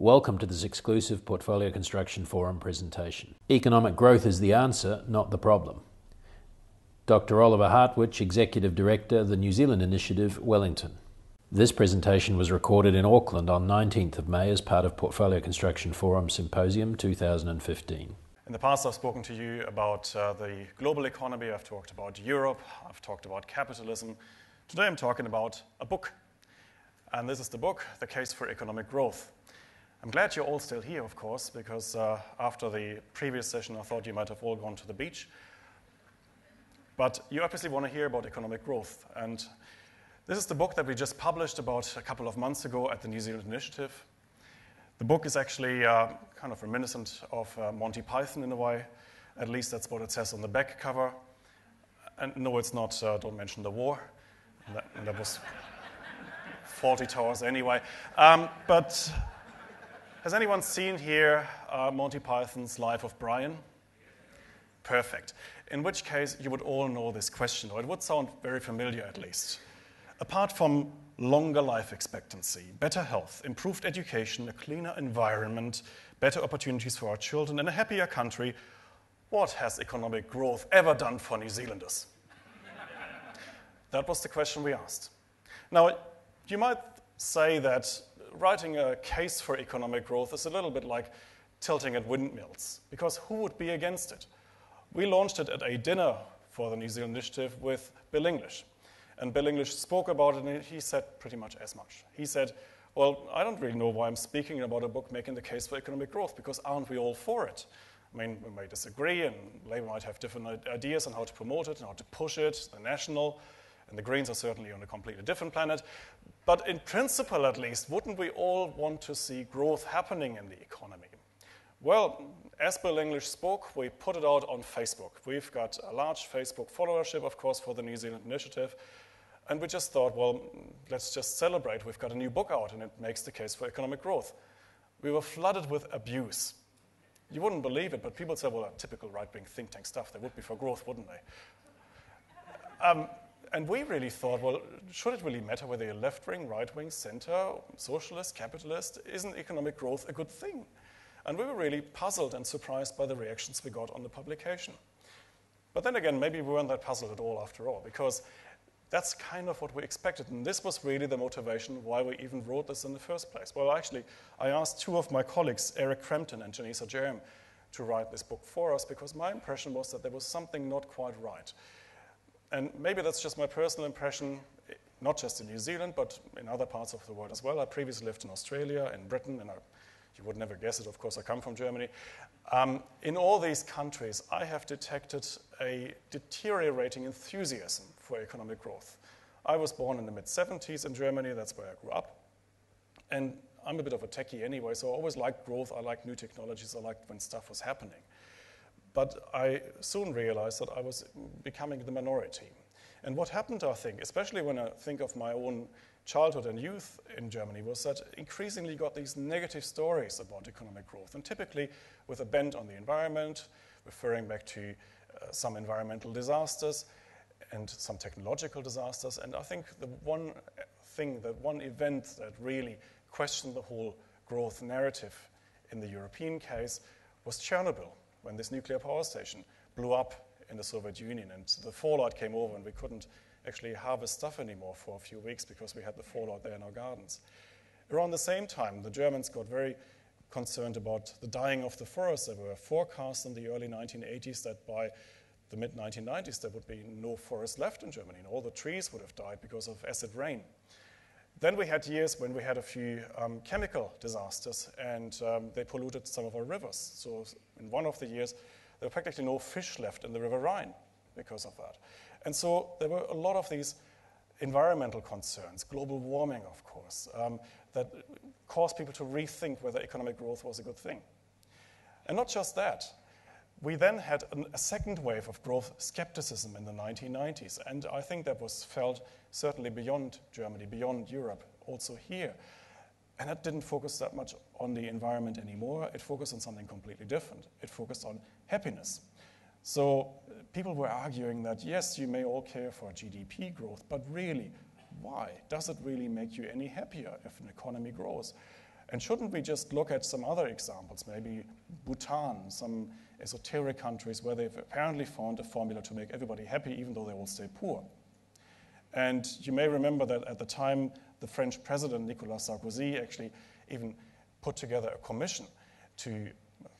Welcome to this exclusive Portfolio Construction Forum presentation. Economic growth is the answer, not the problem. Dr. Oliver Hartwich, Executive Director of the New Zealand Initiative, Wellington. This presentation was recorded in Auckland on 19th of May as part of Portfolio Construction Forum Symposium 2015. In the past, I've spoken to you about uh, the global economy, I've talked about Europe, I've talked about capitalism. Today, I'm talking about a book. And this is the book, The Case for Economic Growth. I'm glad you're all still here, of course, because uh, after the previous session, I thought you might have all gone to the beach. But you obviously want to hear about economic growth. And this is the book that we just published about a couple of months ago at the New Zealand Initiative. The book is actually uh, kind of reminiscent of uh, Monty Python in a way. At least that's what it says on the back cover. And no, it's not, uh, don't mention the war. That, that was Fawlty Towers anyway. Um, but has anyone seen here uh, Monty Python's Life of Brian? Perfect. In which case, you would all know this question, or it would sound very familiar at least. Apart from longer life expectancy, better health, improved education, a cleaner environment, better opportunities for our children, and a happier country, what has economic growth ever done for New Zealanders? that was the question we asked. Now, you might say that writing a case for economic growth is a little bit like tilting at windmills, because who would be against it? We launched it at a dinner for the New Zealand Initiative with Bill English. And Bill English spoke about it, and he said pretty much as much. He said, Well, I don't really know why I'm speaking about a book making the case for economic growth, because aren't we all for it? I mean, we may disagree, and Labour might have different ideas on how to promote it and how to push it, the national and the Greens are certainly on a completely different planet. But in principle, at least, wouldn't we all want to see growth happening in the economy? Well, as Bill English spoke, we put it out on Facebook. We've got a large Facebook followership, of course, for the New Zealand Initiative. And we just thought, well, let's just celebrate. We've got a new book out, and it makes the case for economic growth. We were flooded with abuse. You wouldn't believe it, but people said, well, typical right wing think tank stuff. They would be for growth, wouldn't they? Um, and we really thought, well, should it really matter whether you're left wing, right wing, center, socialist, capitalist? Isn't economic growth a good thing? And we were really puzzled and surprised by the reactions we got on the publication. But then again, maybe we weren't that puzzled at all after all, because that's kind of what we expected. And this was really the motivation why we even wrote this in the first place. Well, actually, I asked two of my colleagues, Eric Crampton and Jenesa Jeram, to write this book for us because my impression was that there was something not quite right. And maybe that's just my personal impression, not just in New Zealand, but in other parts of the world as well. I previously lived in Australia, in Britain, and I, you would never guess it, of course, I come from Germany. Um, in all these countries, I have detected a deteriorating enthusiasm for economic growth. I was born in the mid 70s in Germany, that's where I grew up. And I'm a bit of a techie anyway, so I always liked growth, I liked new technologies, I liked when stuff was happening. But I soon realized that I was becoming the minority. And what happened, I think, especially when I think of my own childhood and youth in Germany, was that increasingly got these negative stories about economic growth, and typically with a bent on the environment, referring back to uh, some environmental disasters and some technological disasters. And I think the one thing, the one event that really questioned the whole growth narrative in the European case was Chernobyl when this nuclear power station blew up in the Soviet Union and the fallout came over and we couldn't actually harvest stuff anymore for a few weeks because we had the fallout there in our gardens. Around the same time, the Germans got very concerned about the dying of the forests. There were forecasts in the early 1980s that by the mid 1990s there would be no forest left in Germany and all the trees would have died because of acid rain. Then we had years when we had a few um, chemical disasters and um, they polluted some of our rivers. So in one of the years, there were practically no fish left in the River Rhine because of that. And so there were a lot of these environmental concerns, global warming, of course, um, that caused people to rethink whether economic growth was a good thing. And not just that, we then had an, a second wave of growth skepticism in the 1990s, and I think that was felt certainly beyond Germany, beyond Europe, also here. And that didn't focus that much on the environment anymore. It focused on something completely different. It focused on happiness. So uh, people were arguing that, yes, you may all care for GDP growth, but really, why? Does it really make you any happier if an economy grows? And shouldn't we just look at some other examples, maybe Bhutan, some esoteric countries where they've apparently found a formula to make everybody happy even though they will stay poor? And you may remember that at the time, the French president, Nicolas Sarkozy, actually even put together a commission to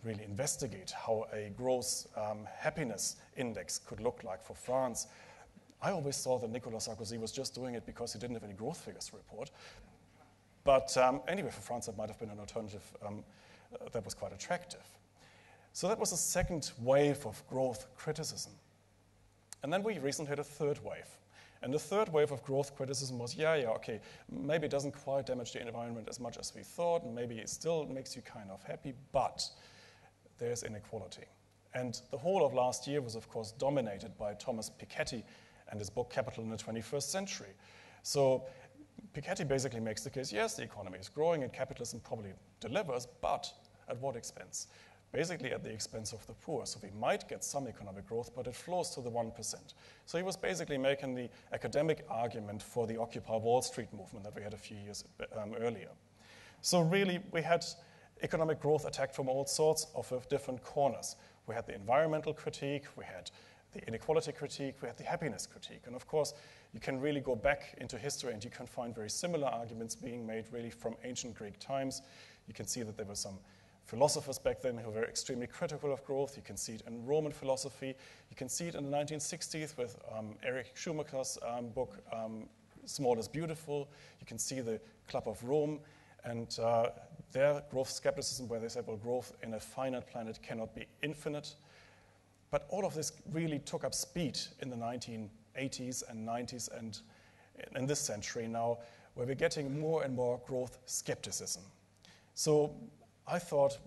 really investigate how a gross um, happiness index could look like for France. I always thought that Nicolas Sarkozy was just doing it because he didn't have any growth figures to report. But um, anyway, for France, that might have been an alternative um, uh, that was quite attractive. So that was a second wave of growth criticism. And then we recently had a third wave. And the third wave of growth criticism was yeah, yeah, okay, maybe it doesn't quite damage the environment as much as we thought, and maybe it still makes you kind of happy, but there's inequality. And the whole of last year was, of course, dominated by Thomas Piketty and his book Capital in the 21st Century. So Piketty basically makes the case yes, the economy is growing and capitalism probably delivers, but at what expense? Basically, at the expense of the poor. So we might get some economic growth, but it flows to the 1%. So he was basically making the academic argument for the Occupy Wall Street movement that we had a few years um, earlier. So, really, we had economic growth attacked from all sorts of different corners. We had the environmental critique, we had the inequality critique, we had the happiness critique. And of course, you can really go back into history and you can find very similar arguments being made really from ancient Greek times. You can see that there were some philosophers back then who were extremely critical of growth. You can see it in Roman philosophy. You can see it in the 1960s with um, Eric Schumacher's um, book, um, Small is Beautiful. You can see the Club of Rome and uh, their growth skepticism, where they said, well, growth in a finite planet cannot be infinite. But all of this really took up speed in the 1980s and 90s and in this century now, where we're getting more and more growth skepticism. So I thought,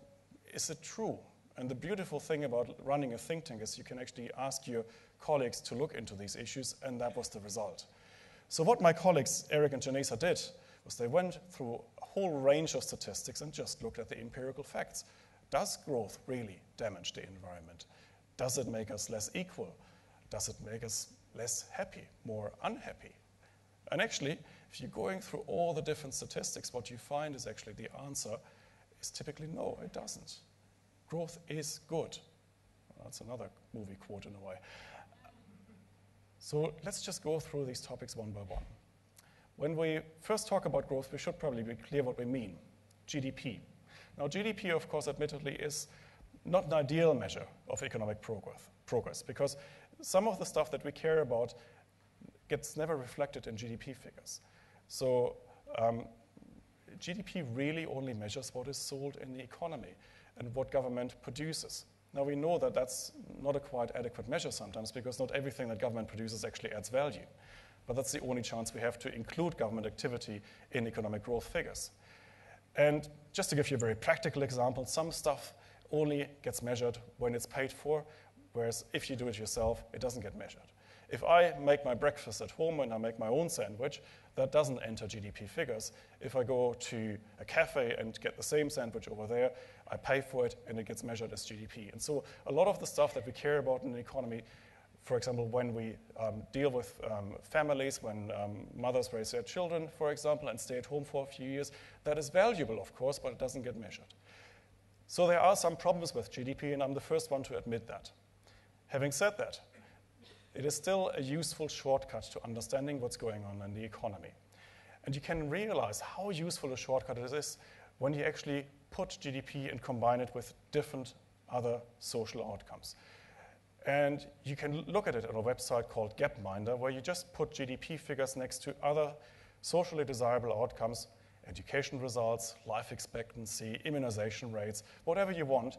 is it true? And the beautiful thing about running a think tank is you can actually ask your colleagues to look into these issues, and that was the result. So, what my colleagues, Eric and Jenesa, did was they went through a whole range of statistics and just looked at the empirical facts. Does growth really damage the environment? Does it make us less equal? Does it make us less happy, more unhappy? And actually, if you're going through all the different statistics, what you find is actually the answer is typically no, it doesn't. Growth is good. That's another movie quote in a way. So let's just go through these topics one by one. When we first talk about growth, we should probably be clear what we mean GDP. Now, GDP, of course, admittedly, is not an ideal measure of economic progress, because some of the stuff that we care about gets never reflected in GDP figures. So, um, GDP really only measures what is sold in the economy and what government produces. Now, we know that that's not a quite adequate measure sometimes because not everything that government produces actually adds value. But that's the only chance we have to include government activity in economic growth figures. And just to give you a very practical example, some stuff only gets measured when it's paid for, whereas if you do it yourself, it doesn't get measured. If I make my breakfast at home and I make my own sandwich, that doesn't enter GDP figures. If I go to a cafe and get the same sandwich over there, I pay for it and it gets measured as GDP. And so a lot of the stuff that we care about in the economy, for example, when we um, deal with um, families, when um, mothers raise their children, for example, and stay at home for a few years, that is valuable, of course, but it doesn't get measured. So there are some problems with GDP, and I'm the first one to admit that. Having said that, it is still a useful shortcut to understanding what's going on in the economy. And you can realize how useful a shortcut it is when you actually put GDP and combine it with different other social outcomes. And you can look at it on a website called Gapminder, where you just put GDP figures next to other socially desirable outcomes, education results, life expectancy, immunization rates, whatever you want,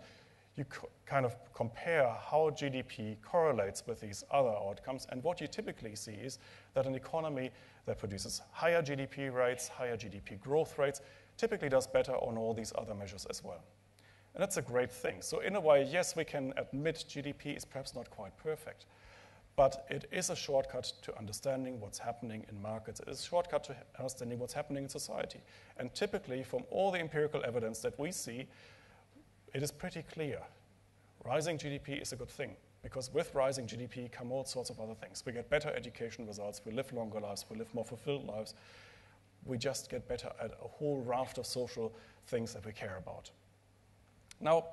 you kind of compare how GDP correlates with these other outcomes. And what you typically see is that an economy that produces higher GDP rates, higher GDP growth rates, typically does better on all these other measures as well. And that's a great thing. So, in a way, yes, we can admit GDP is perhaps not quite perfect, but it is a shortcut to understanding what's happening in markets. It is a shortcut to understanding what's happening in society. And typically, from all the empirical evidence that we see, it is pretty clear. Rising GDP is a good thing because with rising GDP come all sorts of other things. We get better education results, we live longer lives, we live more fulfilled lives. we just get better at a whole raft of social things that we care about. Now,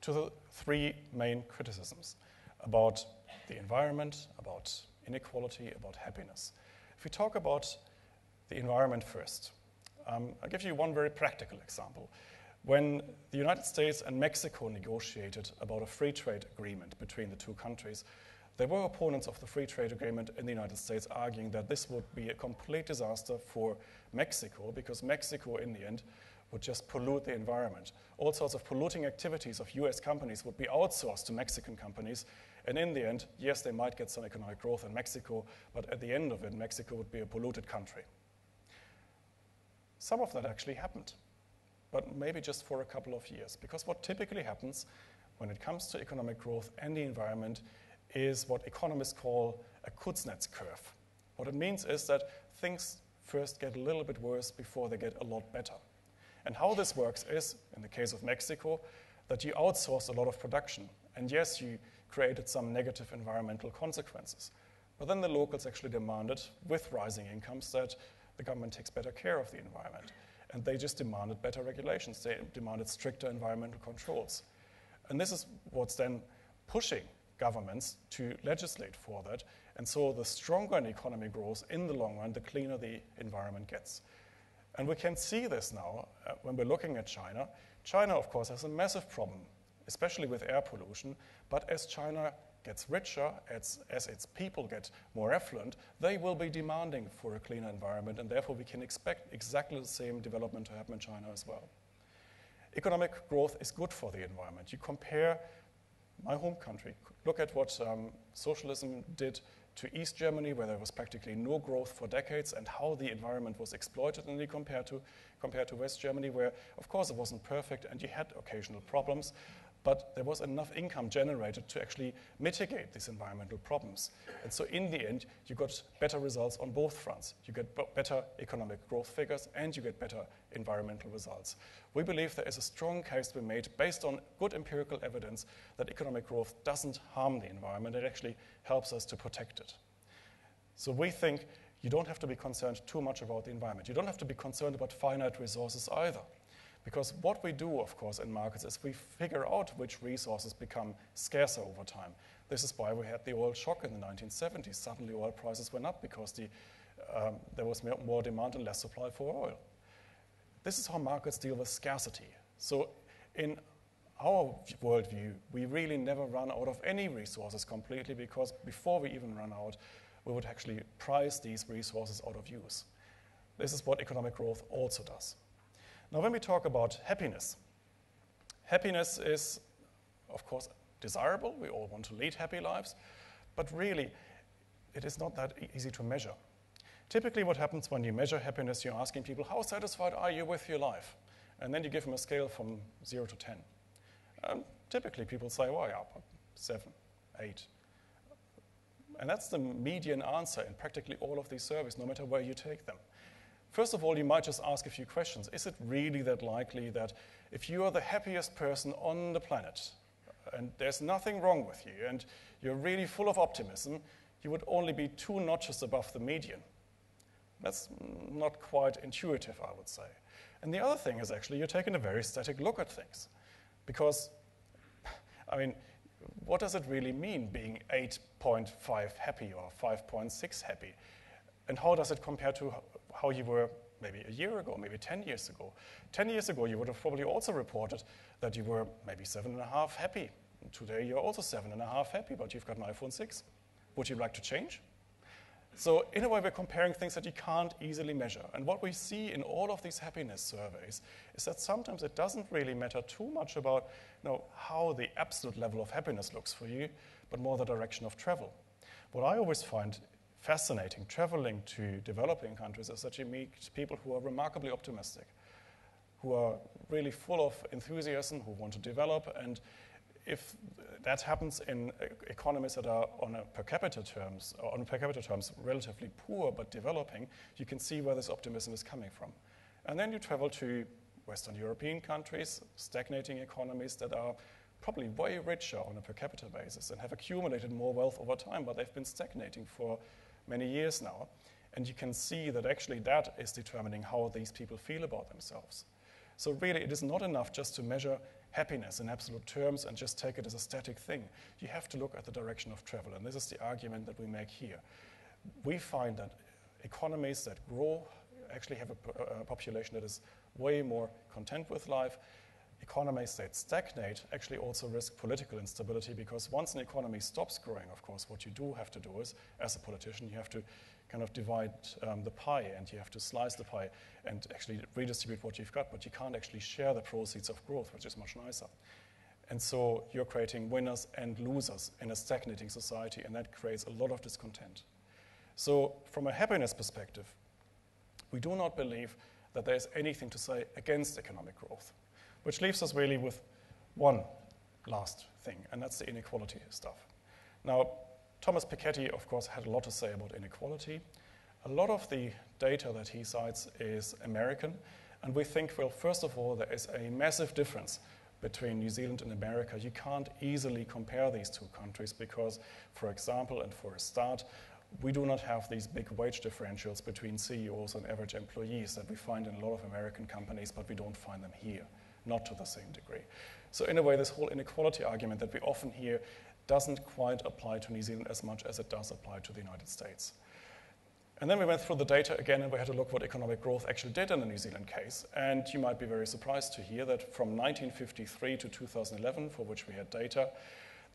to the three main criticisms about the environment, about inequality, about happiness. If we talk about the environment first, um, I'll give you one very practical example. When the United States and Mexico negotiated about a free trade agreement between the two countries, there were opponents of the free trade agreement in the United States arguing that this would be a complete disaster for Mexico because Mexico, in the end, would just pollute the environment. All sorts of polluting activities of US companies would be outsourced to Mexican companies. And in the end, yes, they might get some economic growth in Mexico, but at the end of it, Mexico would be a polluted country. Some of that actually happened, but maybe just for a couple of years. Because what typically happens when it comes to economic growth and the environment is what economists call a Kuznets curve. What it means is that things first get a little bit worse before they get a lot better. And how this works is, in the case of Mexico, that you outsource a lot of production. And yes, you created some negative environmental consequences. But then the locals actually demanded, with rising incomes, that the government takes better care of the environment. And they just demanded better regulations. They demanded stricter environmental controls. And this is what's then pushing governments to legislate for that. And so the stronger an economy grows in the long run, the cleaner the environment gets. And we can see this now uh, when we're looking at China. China, of course, has a massive problem, especially with air pollution. But as China gets richer, as, as its people get more affluent, they will be demanding for a cleaner environment, and therefore we can expect exactly the same development to happen in China as well. Economic growth is good for the environment. You compare my home country, look at what um, socialism did to East Germany, where there was practically no growth for decades, and how the environment was exploited, and compared to, compared to West Germany, where, of course, it wasn't perfect and you had occasional problems, but there was enough income generated to actually mitigate these environmental problems. And so, in the end, you got better results on both fronts. You get better economic growth figures and you get better environmental results. We believe there is a strong case to be made based on good empirical evidence that economic growth doesn't harm the environment, it actually helps us to protect it. So, we think you don't have to be concerned too much about the environment. You don't have to be concerned about finite resources either. Because what we do, of course, in markets is we figure out which resources become scarcer over time. This is why we had the oil shock in the 1970s. Suddenly, oil prices went up because the, um, there was more demand and less supply for oil. This is how markets deal with scarcity. So, in our worldview, we really never run out of any resources completely because before we even run out, we would actually price these resources out of use. This is what economic growth also does. Now, when we talk about happiness, happiness is, of course, desirable. We all want to lead happy lives, but really, it is not that easy to measure. Typically, what happens when you measure happiness, you're asking people, How satisfied are you with your life? And then you give them a scale from 0 to 10. And typically, people say, Well, yeah, 7, 8. And that's the median answer in practically all of these surveys, no matter where you take them. First of all, you might just ask a few questions. Is it really that likely that if you are the happiest person on the planet and there's nothing wrong with you and you're really full of optimism, you would only be two notches above the median? That's not quite intuitive, I would say. And the other thing is actually you're taking a very static look at things. Because, I mean, what does it really mean being 8.5 happy or 5.6 happy? And how does it compare to how you were maybe a year ago, maybe 10 years ago. 10 years ago, you would have probably also reported that you were maybe seven and a half happy. Today, you're also seven and a half happy, but you've got an iPhone 6. Would you like to change? So, in a way, we're comparing things that you can't easily measure. And what we see in all of these happiness surveys is that sometimes it doesn't really matter too much about you know, how the absolute level of happiness looks for you, but more the direction of travel. What I always find fascinating traveling to developing countries is that you meet people who are remarkably optimistic, who are really full of enthusiasm, who want to develop. And if that happens in economies that are on a per capita terms, on per capita terms, relatively poor but developing, you can see where this optimism is coming from. And then you travel to Western European countries, stagnating economies that are probably way richer on a per capita basis and have accumulated more wealth over time, but they've been stagnating for many years now. And you can see that actually that is determining how these people feel about themselves. So, really, it is not enough just to measure happiness in absolute terms and just take it as a static thing. You have to look at the direction of travel. And this is the argument that we make here. We find that economies that grow actually have a, population that is way more content with life. Economies that stagnate actually also risk political instability because once an economy stops growing, of course, what you do have to do is, as a politician, you have to kind of divide um, the pie and you have to slice the pie and actually redistribute what you've got, but you can't actually share the proceeds of growth, which is much nicer. And so you're creating winners and losers in a stagnating society, and that creates a lot of discontent. So, from a happiness perspective, we do not believe that there is anything to say against economic growth, which leaves us really with one last thing, and that's the inequality stuff. Now, Thomas Piketty, of course, had a lot to say about inequality. A lot of the data that he cites is American, and we think, well, first of all, there is a massive difference between New Zealand and America. You can't easily compare these two countries because, for example, and for a start, we do not have these big wage differentials between CEOs and average employees that we find in a lot of American companies, but we don't find them here, not to the same degree. So, in a way, this whole inequality argument that we often hear doesn't quite apply to New Zealand as much as it does apply to the United States. And then we went through the data again and we had to look what economic growth actually did in the New Zealand case. And you might be very surprised to hear that from 1953 to 2011, for which we had data,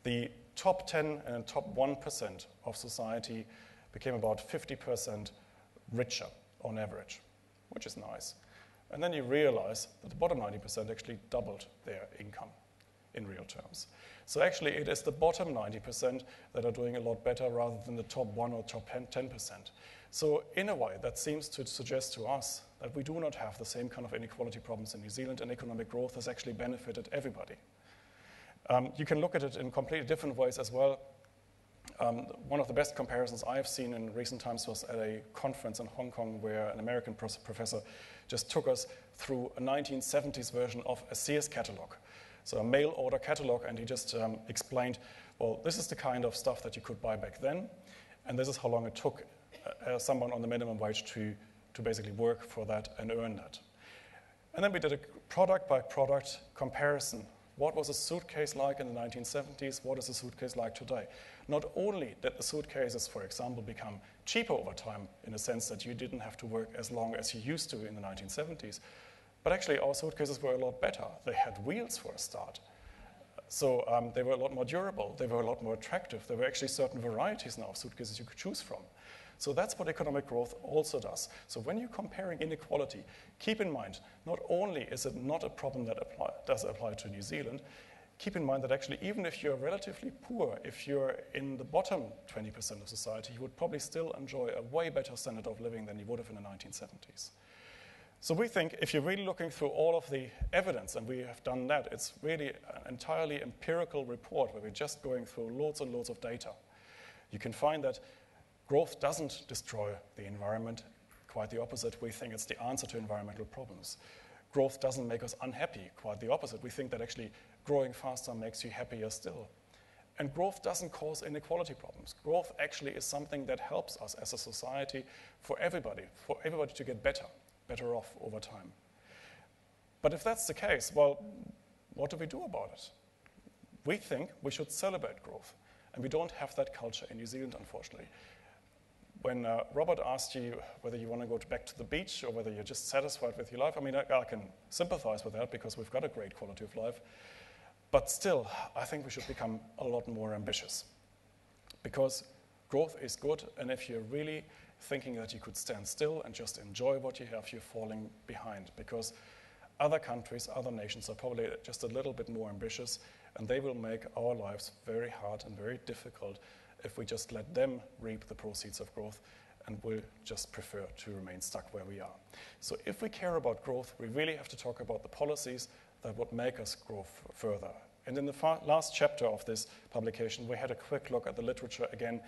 the top 10 and top 1% of society became about 50% richer on average, which is nice. And then you realize that the bottom 90% actually doubled their income in real terms. So actually, it is the bottom 90% that are doing a lot better rather than the top 1 or top 10%. So, in a way, that seems to suggest to us that we do not have the same kind of inequality problems in New Zealand, and economic growth has actually benefited everybody. Um, you can look at it in completely different ways as well. Um, one of the best comparisons I have seen in recent times was at a conference in Hong Kong where an American professor just took us through a 1970s version of a Sears catalog so a mail order catalog, and he just um, explained, well, this is the kind of stuff that you could buy back then, and this is how long it took uh, uh, someone on the minimum wage to, to basically work for that and earn that. And then we did a product by product comparison. What was a suitcase like in the 1970s? What is a suitcase like today? Not only did the suitcases, for example, become cheaper over time in the sense that you didn't have to work as long as you used to in the 1970s, but actually, our suitcases were a lot better. They had wheels for a start. So um, they were a lot more durable. They were a lot more attractive. There were actually certain varieties now of suitcases you could choose from. So that's what economic growth also does. So when you're comparing inequality, keep in mind, not only is it not a problem that apply, does apply to New Zealand, keep in mind that actually even if you're relatively poor, if you're in the bottom 20% of society, you would probably still enjoy a way better standard of living than you would have in the 1970s. So we think if you're really looking through all of the evidence, and we have done that, it's really an entirely empirical report where we're just going through loads and loads of data. You can find that growth doesn't destroy the environment. Quite the opposite. We think it's the answer to environmental problems. Growth doesn't make us unhappy. Quite the opposite. We think that actually growing faster makes you happier still. And growth doesn't cause inequality problems. Growth actually is something that helps us as a society for everybody, for everybody to get better better off over time. But if that's the case, well, what do we do about it? We think we should celebrate growth, and we don't have that culture in New Zealand, unfortunately. When uh, Robert asked you whether you want to go back to the beach or whether you're just satisfied with your life, I mean, I, I can sympathize with that because we've got a great quality of life. But still, I think we should become a lot more ambitious because growth is good, and if you're really thinking that you could stand still and just enjoy what you have, you're falling behind because other countries, other nations are probably just a little bit more ambitious and they will make our lives very hard and very difficult if we just let them reap the proceeds of growth and we'll just prefer to remain stuck where we are. So if we care about growth, we really have to talk about the policies that would make us grow further. And in the last chapter of this publication, we had a quick look at the literature again,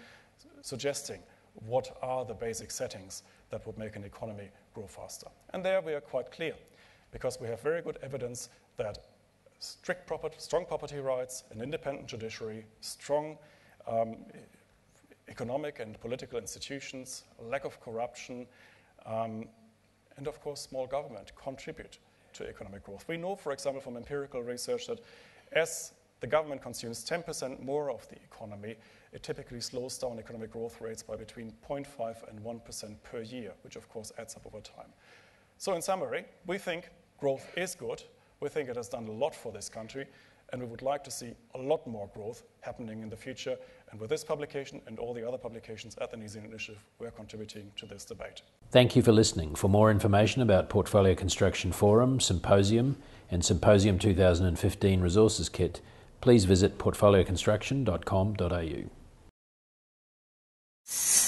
suggesting what are the basic settings that would make an economy grow faster. And there we are quite clear, because we have very good evidence that strict strong property rights, an independent judiciary, strong um, economic and political institutions, lack of corruption, um, and of course, small government contribute to economic growth. We know, for example, from empirical research that as the government consumes 10% more of the economy, it typically slows down economic growth rates by between 0.5 and 1% per year, which of course adds up over time. So, in summary, we think growth is good. We think it has done a lot for this country, and we would like to see a lot more growth happening in the future. And with this publication and all the other publications at the New Zealand Initiative, we're contributing to this debate. Thank you for listening. For more information about Portfolio Construction Forum, Symposium, and Symposium 2015 Resources Kit, please visit portfolioconstruction.com.au.